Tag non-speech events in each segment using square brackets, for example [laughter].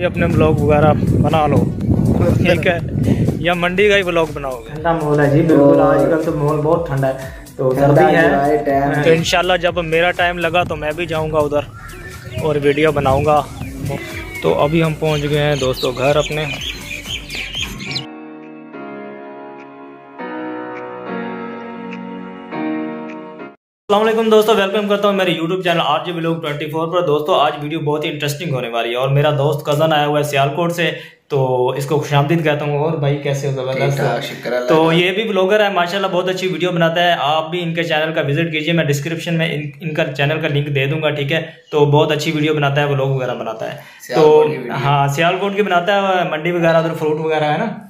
भी अपने ब्लॉग वगैरह बना लो। ठीक है? या मंडी का ही ब्लॉग बनाओगे? ठंडा माहौल है जी बिल्कुल। आजकल तो माहौल बहुत ठंडा है। तो सर्दी है। तो इनशाला जब मेरा टाइम लगा तो मैं भी जाऊँगा उधर और वीडियो बनाऊँगा। तो अभी हम पहुँच गए हैं दोस्तों घर अपने। अल्लाह दोस्तों वेलकम करता हूँ मेरे YouTube channel R G blog 24 पर। दोस्तों आज वीडियो बहुत ही इंटरेस्टिंग होने वाली है और मेरा दोस्त कज़न आया हुआ है सियालकोट से तो इसको खुश आमदीद कहता हूँ। और भाई कैसे हो? ज़बरदस्त। तो ये भी ब्लॉगर है माशाल्लाह बहुत अच्छी वीडियो बनाता है। आप भी इनके चैनल का विज़िट कीजिए मैं डिस्क्रिप्शन में इन, इनका चैनल का लिंक दे दूँगा ठीक है? तो बहुत अच्छी वीडियो बनाता है ब्लॉग वगैरह बनाता है। तो हाँ सियालकोट की बनाता है मंडी वगैरह उधर फ्रूट वगैरह है ना?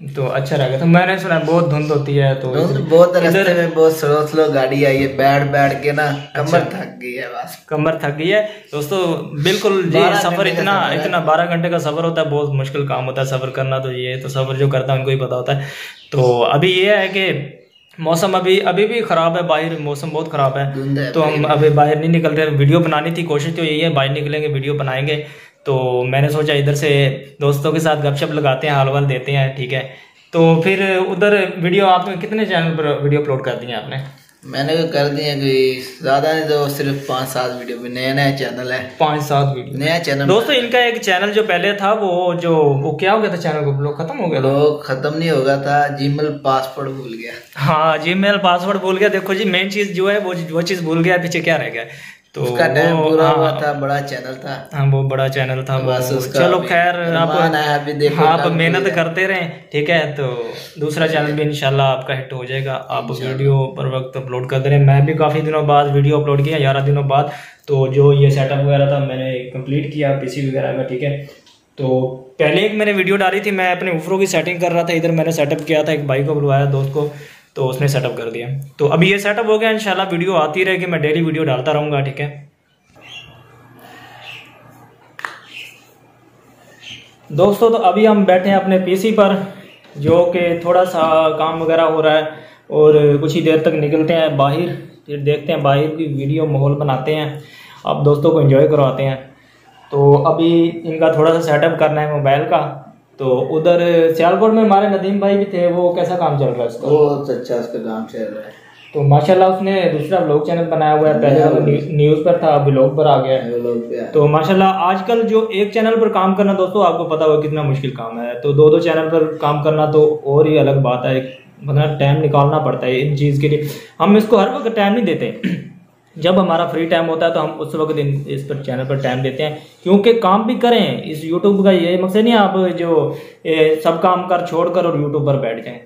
तो अच्छा रहेगा तो मैंने सुना बहुत धुंध होती है तो बहुत रास्ते में बहुत स्लो स्लो गाड़ी आई है बैठ बैठ के ना कमर अच्छा। थक गई है बस। कमर थक गई है। दोस्तों बिल्कुल जी सफ़र इतना इतना बारह घंटे का सफ़र होता है बहुत मुश्किल काम होता है सफ़र करना तो ये तो सफ़र जो करता है उनको ही पता होता है। तो अभी ये है कि मौसम अभी अभी भी खराब है बाहर मौसम बहुत खराब है। है तो हम अभी बाहर नहीं निकल रहे वीडियो बनानी थी कोशिश तो यही है बाहर निकलेंगे वीडियो बनाएँगे। तो मैंने सोचा इधर से दोस्तों के साथ गपशप लगाते हैं हाल देते हैं ठीक है। तो फिर उधर वीडियो आपने कितने चैनल पर वीडियो अपलोड कर दिए आपने? मैंने तो कर दिया कि ज़्यादा नहीं तो सिर्फ़ पाँच सात वीडियो में नया नया चैनल है। पाँच सात वीडियो। नया चैनल दोस्तों इनका एक चैनल जो पहले था वो जो वो क्या हो गया था चैनल को? ब्लॉक खत्म हो गया लोग खत्म नहीं होगा था जीमेल पासवर्ड भूल गया। हाँ जीमेल पासवर्ड भूल गया। देखो जी मेन चीज़ जो है वो वो चीज़ भूल गया पीछे क्या रह गया? तो उसका टाइम पूरा हाँ, हुआ था बड़ा चैनल था। हाँ वो बड़ा चैनल था बस चलो खैर आप अभी देखो हाँ, आप मेहनत करते रहें ठीक है? तो दूसरा चैनल भी इंशाल्लाह आपका हिट हो जाएगा। आप वीडियो पर वक्त अपलोड करते रहे। मैं भी काफ़ी दिनों बाद वीडियो अपलोड किया ग्यारह दिनों बाद। तो जो ये सेटअप वगैरह था मैंने कंप्लीट किया पीसी वगैरह का ठीक है? तो पहले एक मैंने वीडियो डाली थी मैं अपने ऊफरों की सेटिंग कर रहा था। इधर मैंने सेटअप किया था एक भाई को बुलवाया दोस्त को। तो उसने सेटअप कर दिया। तो अभी ये सेटअप हो गया, इंशाल्लाह वीडियो आती रहेगी, मैं डेली वीडियो डालता रहूँगा, ठीक है? दोस्तों तो अभी हम बैठे हैं अपने पीसी पर, जो कि थोड़ा सा काम वगैरह हो रहा है, और कुछ ही देर तक निकलते हैं बाहर, फिर देखते हैं बाहर की वीडियो माहौल बनाते हैं। अब दोस्तों को एंजॉय करवाते हैं। तो अभी इनका थोड़ा सा सेटअप करना है मोबाइल का। तो उधर सियालकोट में हमारे नदीम भाई भी थे वो कैसा काम चल रहा है उसका? बहुत अच्छा उसका काम चल रहा है। तो माशाल्लाह उसने दूसरा ब्लॉग चैनल बनाया हुआ है पहले वो न्यूज़ पर था ब्लॉग पर आ गया है। तो माशाल्लाह आजकल जो एक चैनल पर काम करना दोस्तों आपको पता होगा कितना मुश्किल काम है। तो दो दो चैनल पर काम करना तो और ही अलग बात है। मतलब टाइम निकालना पड़ता है इन चीज़ के लिए। हम इसको हर वक्त टाइम नहीं देते। जब हमारा फ्री टाइम होता है तो हम उस वक्त इस पर चैनल पर टाइम देते हैं। क्योंकि काम भी करें इस यूट्यूब का ये मकसद नहीं आप जो ए, सब काम कर छोड़ कर और यूट्यूब पर बैठ जाएँ।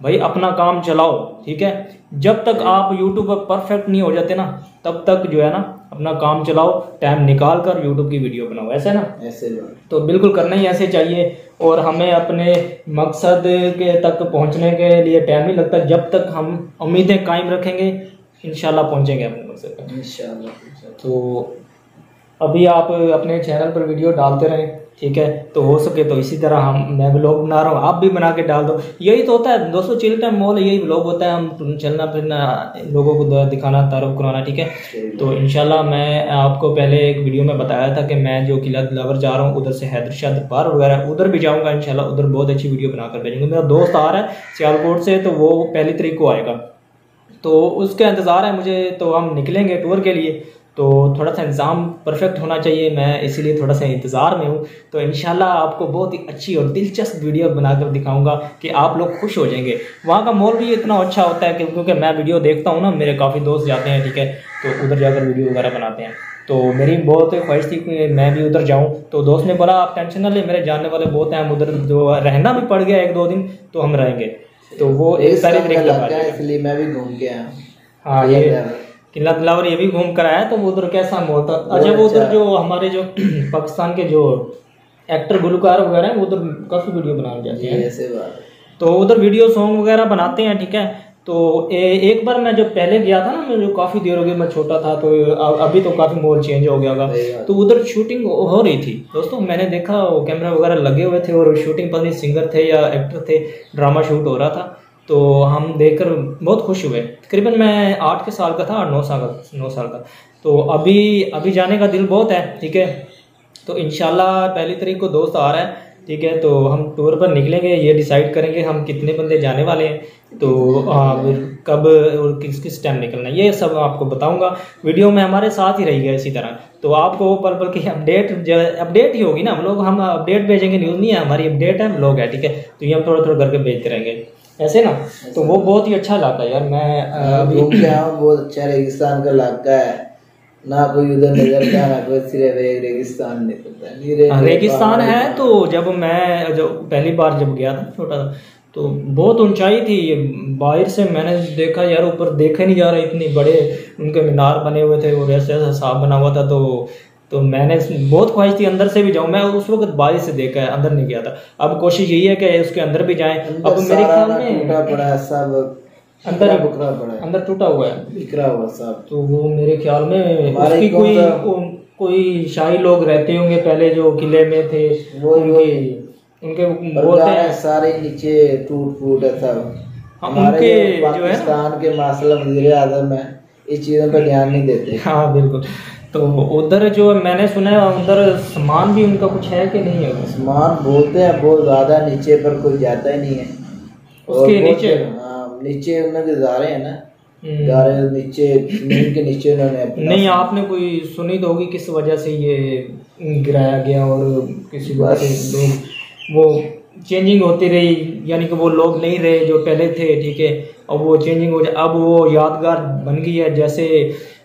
भाई अपना काम चलाओ ठीक है? जब तक आप यूट्यूब पर परफेक्ट नहीं हो जाते ना तब तक जो है ना अपना काम चलाओ टाइम निकाल कर यूट्यूब की वीडियो बनाओ। ऐसे ना? ऐसे तो बिल्कुल करना ही ऐसे चाहिए और हमें अपने मकसद के तक पहुँचने के लिए टाइम नहीं लगता। जब तक हम उम्मीदें कायम रखेंगे इंशाल्लाह पहुँचेंगे अपने मकसद तक तो अभी आप अपने चैनल पर वीडियो डालते रहें ठीक है? तो हो सके तो इसी तरह हम मैं ब्लॉग बना रहा हूँ आप भी बना के डाल दो। यही तो होता है दोस्तों चिल टाइम मॉल यही ब्लॉग होता है हम चलना फिरना लोगों को दिखाना तारुफ कराना ठीक है? तो इनशाला मैं आपको पहले एक वीडियो में बताया था कि मैं जो किला दिलावर जा रहा हूँ उधर से हैदर शाह दरबार वगैरह उधर भी जाऊँगा इनशाला उधर बहुत अच्छी वीडियो बनाकर भेजूँगा। मेरा दोस्त आ रहा है सियालकोट से तो वो पहली तरीक को आएगा। तो उसके इंतज़ार है मुझे तो हम निकलेंगे टूर के लिए। तो थोड़ा सा इंतज़ाम परफेक्ट होना चाहिए, मैं इसीलिए थोड़ा सा इंतज़ार में हूँ। तो इन आपको बहुत ही अच्छी और दिलचस्प वीडियो बनाकर दिखाऊँगा कि आप लोग खुश हो जाएँगे। वहाँ का मॉल भी इतना अच्छा होता है क्योंकि मैं वीडियो देखता हूँ ना, मेरे काफ़ी दोस्त जाते हैं, ठीक है? तो उधर जाकर वीडियो वगैरह बनाते हैं। तो मेरी बहुत ख्वाहिश थी कि मैं भी उधर जाऊँ। तो दोस्त ने बोला, आप टेंशन ना ले, मेरे जानने वाले बहुत हैं उधर जो रहना भी पड़ गया एक दो दिन तो हम रहेंगे। तो वो एक सारी तरीके का है इसलिए मैं भी घूम के आया हाँ। ये किला दिलावर ये भी घूम कर आया तो वो उधर कैसा माहौल था? अच्छा वो उधर जो हमारे जो [clears throat] पाकिस्तान के जो एक्टर गुलकार वगैरह हैं वो उधर काफ़ी वीडियो बनाने जाते हैं। ऐसे बात तो उधर वीडियो सॉन्ग वगैरह बनाते हैं ठीक है? तो ए, एक बार मैं जब पहले गया था ना मैं जो काफ़ी देर हो गई मैं छोटा था तो अभी तो काफ़ी माहौल चेंज हो गया होगा। तो उधर शूटिंग हो रही थी। दोस्तों मैंने देखा वो कैमरा वगैरह लगे हुए थे और शूटिंग पता नहीं सिंगर थे या एक्टर थे ड्रामा शूट हो रहा था। तो हम देखकर बहुत खुश हुए। तकरीबन मैं आठ के साल का था और नौ साल का नौ साल का। तो अभी अभी जाने का दिल बहुत है ठीक है? तो इंशाल्लाह पहली तारीख को दोस्त आ रहा है। ठीक है तो हम टूर पर निकलेंगे ये डिसाइड करेंगे हम कितने बंदे जाने वाले हैं तो कब और किस किस टाइम निकलना है ये सब आपको बताऊँगा। वीडियो में हमारे साथ ही रहिएगा इसी तरह। तो आपको पल पल की अपडेट अपडेट ही होगी ना हम लोग हम अपडेट भेजेंगे न्यूज़ नहीं है हमारी अपडेट है लोग है ठीक है? तो ये हम थोड़ा थोड़ा करके भेजते रहेंगे। ऐसे ना? तो वो बहुत ही अच्छा इलाका है यार मैं अभी घूम के आऊँ बहुत अच्छा रेगिस्तान का इलाका है। ना कोई उधर नज़र का ना कोई सिर्फ़ एक रेगिस्तान निकलता है हाँ, रेगिस्तान है तो जब मैं जो पहली बार जब गया था छोटा था तो बहुत ऊंचाई थी बाहर से मैंने देखा यार ऊपर देखा नहीं जा रहा इतनी बड़े उनके मीनार बने हुए थे और ऐसा ऐसा साफ़ बना हुआ था तो तो मैंने बहुत ख्वाहिश थी अंदर से भी जाऊँ। मैं उस वक्त बाहर से देखा है अंदर नहीं गया था। अब कोशिश यही है कि उसके अंदर भी जाएँ। अब मेरे ख्याल में पड़ा सब अंदर बुकरा पड़ा है। अंदर टूटा हुआ है। बिखरा हुआ सब तो वो मेरे ख्याल में उसकी कोई कोई शाही लोग रहते होंगे पहले जो किले में थे। वो उनके उनके बोलते हैं सारे नीचे टूट फूट है सब। हाँ, हमारे पाकिस्तान के मासला वज़ीर आज़म है इस चीज़ों पर ध्यान नहीं देते। हाँ बिल्कुल। तो उधर जो मैंने सुना है उधर सामान भी उनका कुछ है कि नहीं है? आसमान बोलते हैं बहुत ज़्यादा नीचे पर कोई जाता ही नहीं है। उसके नीचे? नीचे उन्होंने गारे हैं ना हम्म। गारे नीचे ज़मीन के नीचे उन्होंने नहीं आपने कोई सुनी तो होगी किस वजह से ये गिराया गया और किसी लोग वो चेंजिंग होती रही यानी कि वो लोग नहीं रहे जो पहले थे ठीक है? अब वो चेंजिंग हो जाए अब वो यादगार बन गई है जैसे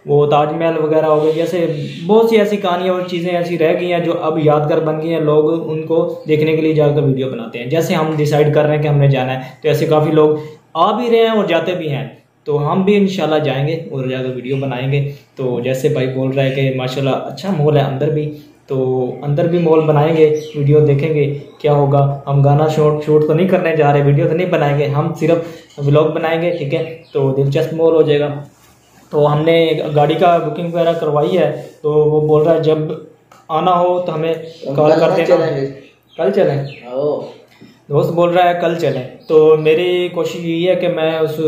वो ताजमहल वगैरह हो गए जैसे बहुत सी ऐसी कहानियाँ और चीज़ें ऐसी रह गई हैं जो अब यादगार बन गई हैं। लोग उनको देखने के लिए जाकर वीडियो बनाते हैं। जैसे हम डिसाइड कर रहे हैं कि हमने जाना है तो ऐसे काफ़ी लोग आ भी रहे हैं और जाते भी हैं। तो हम भी इंशाल्लाह जाएँगे और जाकर वीडियो बनाएँगे। तो जैसे भाई बोल रहा है कि माशाल्लाह अच्छा मॉल है अंदर भी तो अंदर भी मॉल बनाएँगे वीडियो देखेंगे क्या होगा। हम गाना शूट शूट तो नहीं करने जा रहे वीडियो तो नहीं बनाएँगे हम सिर्फ़ व्लॉग बनाएँगे ठीक है? तो दिलचस्प मॉल हो जाएगा। तो हमने गाड़ी का बुकिंग वगैरह करवाई है तो वो बोल रहा है जब आना हो तो हमें कॉल कर देना कल चलें? दोस्त बोल रहा है कल चलें। तो मेरी कोशिश यही है कि मैं उस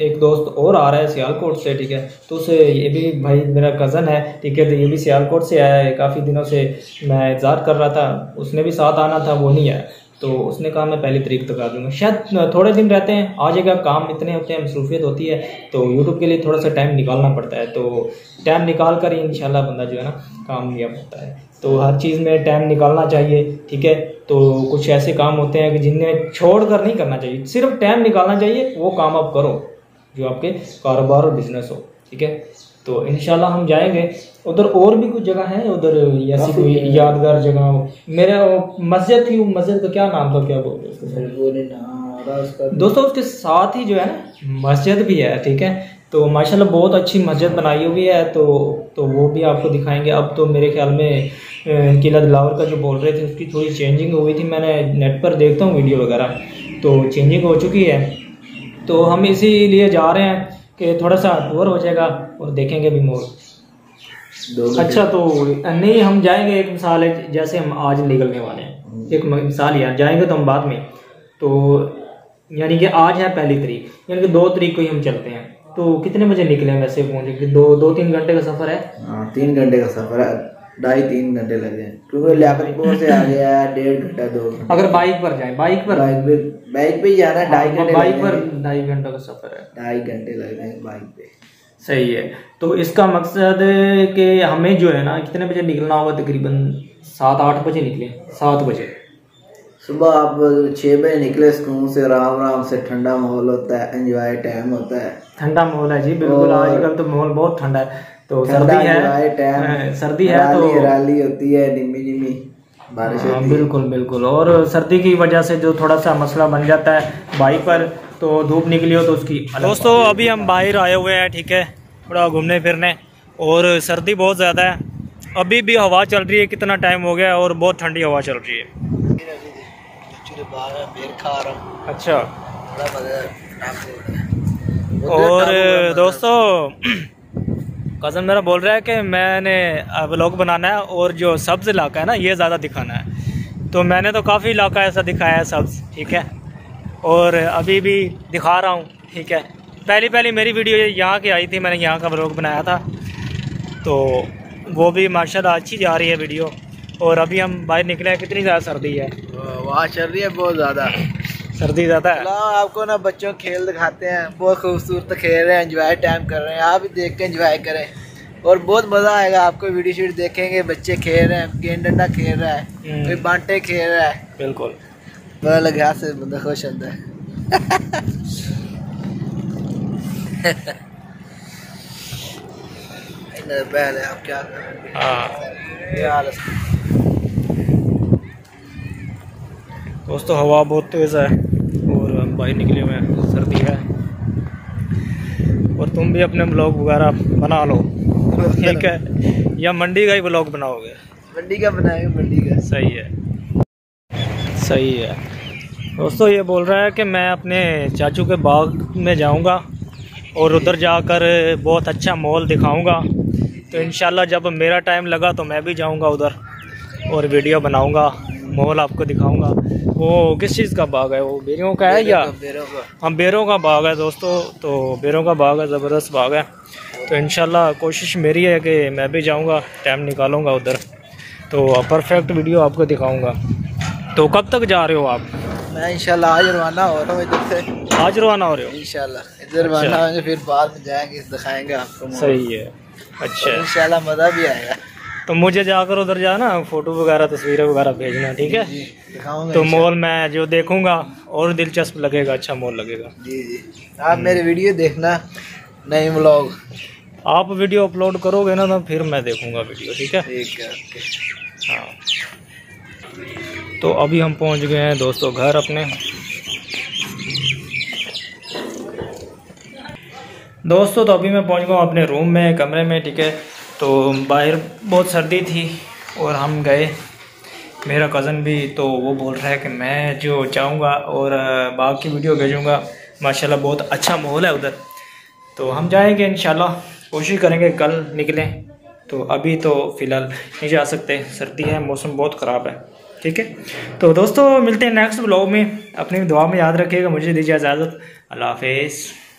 एक दोस्त और आ रहा है सियालकोट से, ठीक है? तो उसे ये भी भाई मेरा कज़न है, ठीक है? तो ये भी सियालकोट से आया है। काफ़ी दिनों से मैं इंतज़ार कर रहा था। उसने भी साथ आना था, वो नहीं आया। तो उसने कहा, मैं पहली तारीख तक आ दूँगा शायद थोड़े दिन रहते हैं। आ जाएगा काम इतने होते हैं, मसरूफियत होती है तो यूट्यूब के लिए थोड़ा सा टाइम निकालना पड़ता है। तो टाइम निकाल कर ही इंशाल्लाह बंदा जो है ना, काम लिया पड़ता है। तो हर चीज़ में टाइम निकालना चाहिए ठीक है? तो कुछ ऐसे काम होते हैं कि जिन्हें छोड़ कर नहीं करना चाहिए। सिर्फ़ टाइम निकालना चाहिए वो काम आप करो जो आपके कारोबार और बिज़नेस हो ठीक है? तो इंशाल्लाह हम जाएँगे। उधर और भी कुछ जगह है? उधर ऐसी कोई यादगार जगह हो? मेरा मस्जिद थी वो मस्जिद का क्या नाम था क्या हैं उसका? दोस्तों उसके साथ ही जो है ना मस्जिद भी है ठीक है? तो माशाल्लाह बहुत अच्छी मस्जिद बनाई हुई है तो तो वो भी आपको दिखाएँगे। अब तो मेरे ख्याल में किला दिलावर का जो बोल रहे थे उसकी थोड़ी चेंजिंग हुई थी। मैंने नेट पर देखता हूँ वीडियो वगैरह। तो चेंजिंग हो चुकी है। तो हम इसीलिए जा रहे हैं कि थोड़ा सा टूर हो जाएगा और देखेंगे भी मोर अच्छा तो नहीं हम जाएँगे एक मिसाल है जैसे हम आज निकलने वाले हैं। एक मिसाल यार जाएँगे तो हम बाद में। तो यानी कि आज है पहली तरीक यानी कि दो तरीक को ही हम चलते हैं। तो कितने बजे निकले हैं वैसे पहुँचे? दो दो तीन घंटे का सफ़र है? हाँ तीन घंटे का सफ़र है। ढाई तीन घंटे लग गए। क्योंकि लियाकतपुर से आ गया है डेढ़ घंटा दो अगर बाइक पर जाए बाइक पर? बाइक पे बाइक पे ही जाना है ढाई घंटे बाइक पर ढाई घंटे का सफ़र है। ढाई घंटे लग जाएँगे बाइक पे। सही है। तो इसका मकसद कि हमें जो है ना कितने बजे निकलना होगा? तकरीबन सात आठ बजे निकले सात बजे। सुबह आप छः बजे निकले स्कूल से आराम आराम से ठंडा माहौल होता है एंजॉय टाइम होता है। ठंडा माहौल है जी बिल्कुल आजकल तो माहौल बहुत ठंडा है तो सर्दी है टाइम सर्दी है तो हराली होती है निमी निमी बारिश हाँ, होती बिल्कुल बिल्कुल और सर्दी की वजह से जो थोड़ा सा मसला बन जाता है बाइक पर तो धूप निकली हो तो उसकी दोस्तों अभी हम बाहर आए हुए हैं ठीक है थोड़ा घूमने फिरने और सर्दी बहुत ज़्यादा है। अभी भी हवा चल रही है कितना टाइम हो गया और बहुत ठंडी हवा चल रही है। बेर खा रहा हूँ। अच्छा। बड़ा मज़ा और दोस्तों कज़न मेरा बोल रहा है कि मैंने व्लॉग बनाना है और जो सब्ज़ इलाका है ना ये ज़्यादा दिखाना है। तो मैंने तो काफ़ी इलाका ऐसा दिखाया है सब्ज़ ठीक है? और अभी भी दिखा रहा हूँ ठीक है? पहली पहली मेरी वीडियो यहाँ की आई थी मैंने यहाँ का ब्लॉग बनाया था। तो वो भी माशाल्लाह अच्छी जा रही है वीडियो। और अभी हम बाहर निकले हैं कितनी ज़्यादा सर्दी है? वहाँ चल रही है बहुत ज़्यादा। सर्दी ज़्यादा है? आपको ना बच्चों खेल दिखाते हैं बहुत खूबसूरत खेल रहे हैं एंजॉय टाइम कर रहे हैं आप भी देख के एंजॉय करें। और बहुत मज़ा आएगा आपको वीडियो शीट देखेंगे बच्चे खेल रहे हैं गेंद डंडा खेल रहा है हम्म। कोई बांटे खेल रहा है। बिल्कुल। पता लगा से बंदा खुश होता है। [laughs] पहले आप क्या कर रहे हैं हाँ ये हाल है। दोस्तों हवा बहुत तेज़ है और हम बाहर निकले हुए हैं। सर्दी है। और तुम भी अपने ब्लॉग वगैरह बना लो। ठीक है? या मंडी का ही ब्लॉग बनाओगे? मंडी का बनाएँगे मंडी का। सही है। सही है। दोस्तों ये बोल रहा है कि मैं अपने चाचू के बाग में जाऊँगा और उधर जाकर बहुत अच्छा मॉल दिखाऊँगा। तो इन जब मेरा टाइम लगा तो मैं भी जाऊँगा उधर और वीडियो बनाऊँगा। मॉल आपको दिखाऊँगा। वो किस चीज़ का बाग है? वो बेरों का है या हम बेरों का बाग है दोस्तों तो बेरों का बाग है ज़बरदस्त बाग है। तो इन कोशिश मेरी है कि मैं भी जाऊँगा टाइम निकालूँगा उधर। तो परफेक्ट वीडियो आपको दिखाऊँगा। तो कब तक जा रहे हो आप? मैं इंशाल्लाह आज रवाना हो रहा हूँ इधर से। आज रवाना हो रहे हो? इंशाल्लाह। इधर रवाना होंगे फिर बाद में जाएँगे दिखाएँगे आपको। सही है। अच्छा। इंशाल्लाह मज़ा भी आएगा। तो मुझे जाकर उधर जाना फ़ोटो वगैरह तस्वीरें वगैरह भेजना ठीक है? तो मॉल मैं जो देखूँगा और दिलचस्प लगेगा अच्छा मॉल लगेगा। जी जी। आप मेरे वीडियो देखना नए व्लॉग। आप वीडियो अपलोड करोगे ना तो फिर मैं देखूँगा वीडियो ठीक है? ठीक है हाँ। तो अभी हम पहुँच गए हैं दोस्तों घर अपने। दोस्तों तो अभी मैं पहुँच गया हूँ अपने रूम में कमरे में ठीक है? तो बाहर बहुत सर्दी थी और हम गए। मेरा कज़न भी तो वो बोल रहा है कि मैं जो चाहूँगा और बाग की वीडियो भेजूँगा। माशाल्लाह बहुत अच्छा माहौल है उधर। तो हम जाएँगे इन कोशिश करेंगे कल निकलें। तो अभी तो फ़िलहाल नहीं जा सकते। सर्दी है, मौसम बहुत ख़राब है। ठीक है? तो दोस्तों, मिलते हैं नेक्स्ट ब्लॉग में। अपनी दुआ में याद रखिएगा, मुझे दीजिए इजाज़त। अल्लाह हाफिज़।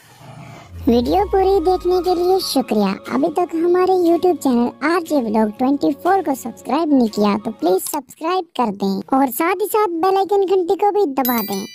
वीडियो पूरी देखने के लिए शुक्रिया। अभी तक हमारे YouTube channel R J blog twenty को सब्सक्राइब नहीं किया तो प्लीज़ सब्सक्राइब कर दें और साथ ही साथ बेल आइकन घंटी को भी दबा दें।